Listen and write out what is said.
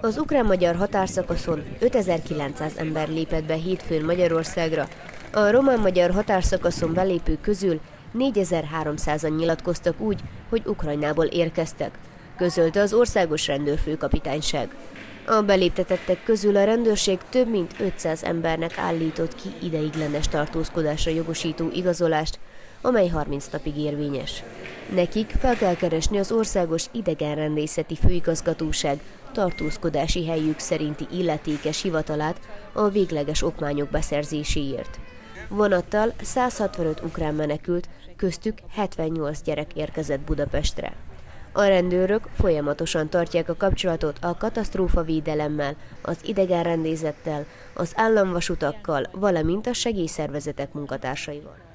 Az ukrán-magyar határszakaszon 5900 ember lépett be hétfőn Magyarországra. A román-magyar határszakaszon belépők közül 4300-an nyilatkoztak úgy, hogy Ukrajnából érkeztek, közölte az országos rendőrfőkapitányság. A beléptetettek közül a rendőrség több mint 500 embernek állított ki ideiglenes tartózkodásra jogosító igazolást, amely 30 napig érvényes. Nekik fel kell keresni az Országos Idegenrendészeti Főigazgatóság tartózkodási helyük szerinti illetékes hivatalát a végleges okmányok beszerzéséért. Vonattal 165 ukrán menekült, köztük 78 gyerek érkezett Budapestre. A rendőrök folyamatosan tartják a kapcsolatot a katasztrófavédelemmel, az idegenrendészettel, az államvasutakkal, valamint a segélyszervezetek munkatársaival.